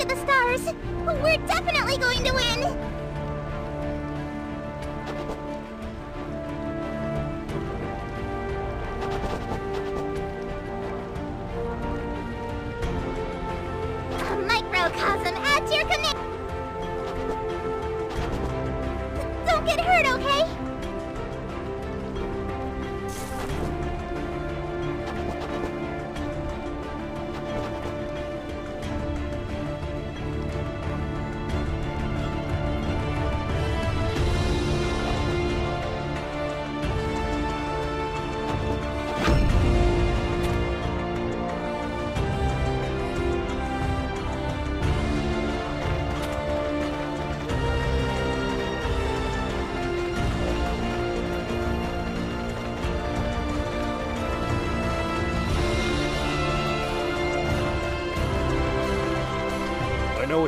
to the stars, we're definitely going to win!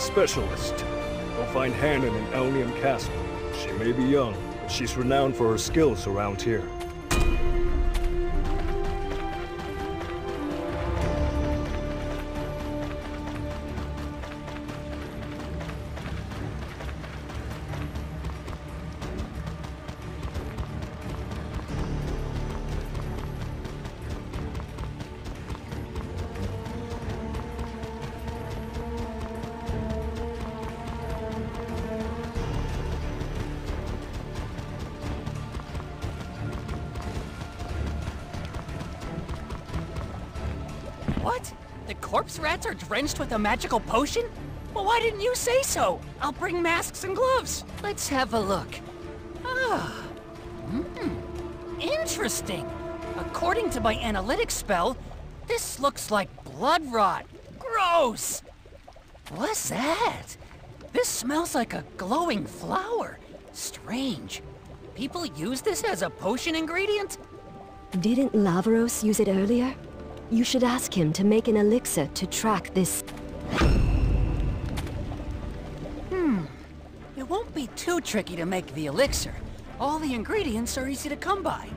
Specialist. Go find Hannon in Elnium Castle. She may be young, but she's renowned for her skills around here. What? The corpse rats are drenched with a magical potion? Well, why didn't you say so? I'll bring masks and gloves. Let's have a look. Ah. Hmm. Interesting. According to my analytics spell, this looks like blood rot. Gross! What's that? This smells like a glowing flower. Strange. People use this as a potion ingredient? Didn't Lavros use it earlier? You should ask him to make an elixir to track this. Hmm. It won't be too tricky to make the elixir. All the ingredients are easy to come by.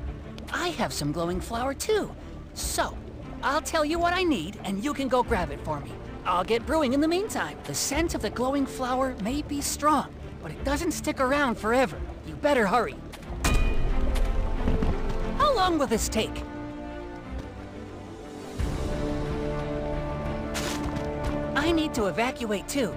I have some glowing flower too. So, I'll tell you what I need and you can go grab it for me. I'll get brewing in the meantime. The scent of the glowing flower may be strong, but it doesn't stick around forever. You better hurry. How long will this take? I need to evacuate too.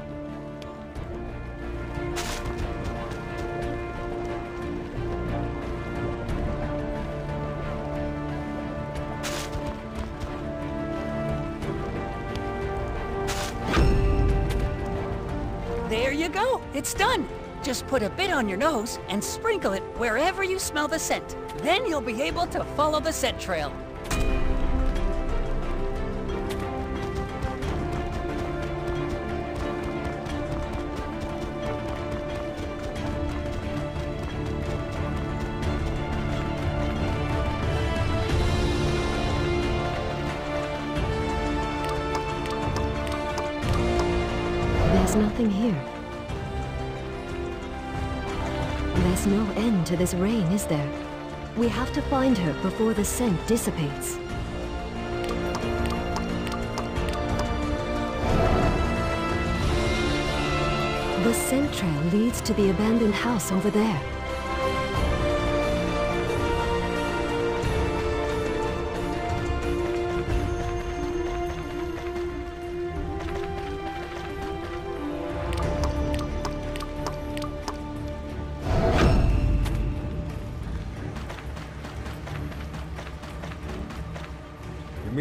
There you go. It's done. Just put a bit on your nose and sprinkle it wherever you smell the scent. Then you'll be able to follow the scent trail. Nothing here. There's no end to this rain, is there? We have to find her before the scent dissipates. The scent trail leads to the abandoned house over there.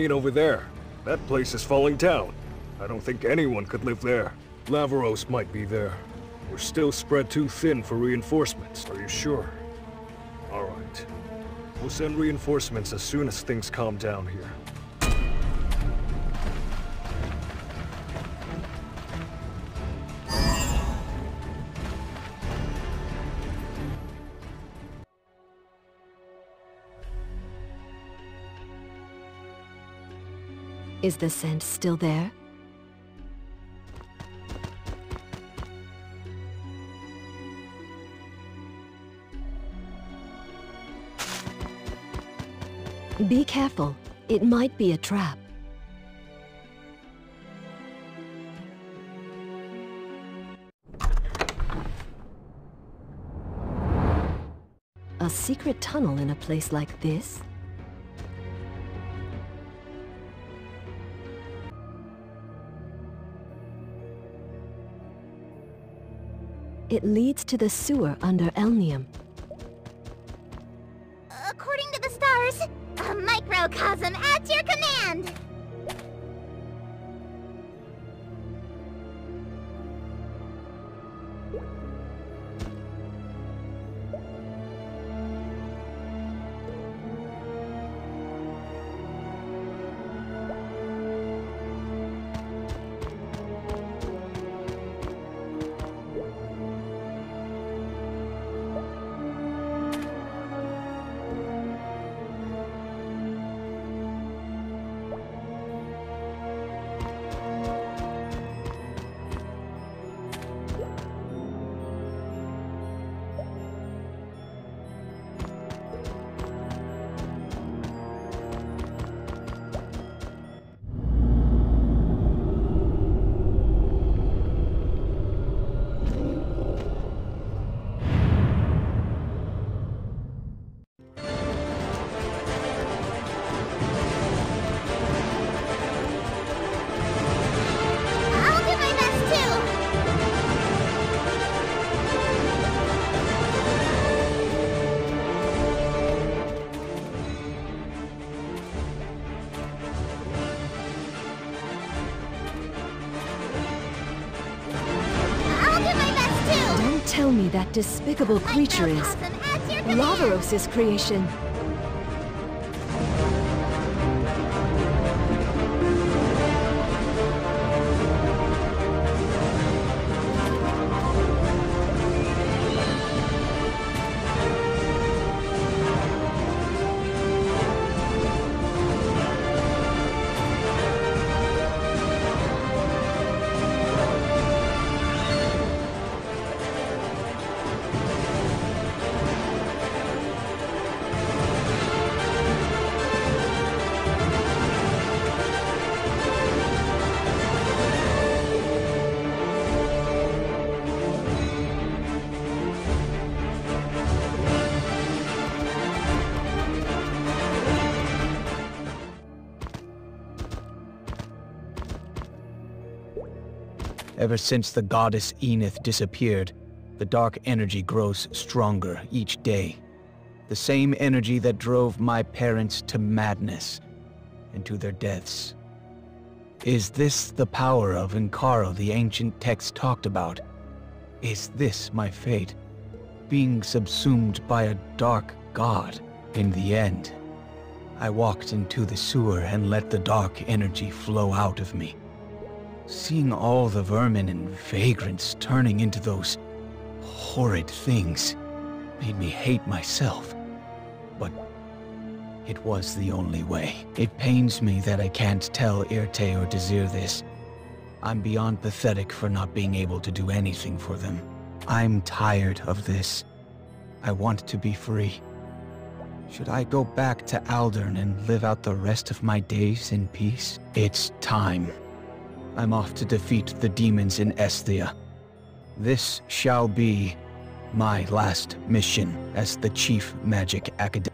Over there? That place is falling down. I don't think anyone could live there. Lavaros might be there. We're still spread too thin for reinforcements, are you sure? Alright. We'll send reinforcements as soon as things calm down here. Is the scent still there? Be careful. It might be a trap. A secret tunnel in a place like this? It leads to the sewer under Elnium. According to the stars, a microcosm at your command! Me that despicable creature is Microcosm at your command! Lavaros' creation. Ever since the goddess Enith disappeared, the dark energy grows stronger each day. The same energy that drove my parents to madness and to their deaths. Is this the power of Inkaro the ancient text talked about? Is this my fate? Being subsumed by a dark god in the end? I walked into the sewer and let the dark energy flow out of me. Seeing all the vermin and vagrants turning into those horrid things made me hate myself. But it was the only way. It pains me that I can't tell Irte or Desir this. I'm beyond pathetic for not being able to do anything for them. I'm tired of this. I want to be free. Should I go back to Aldern and live out the rest of my days in peace? It's time. I'm off to defeat the demons in Esthia. This shall be my last mission as the Chief Magic Academic.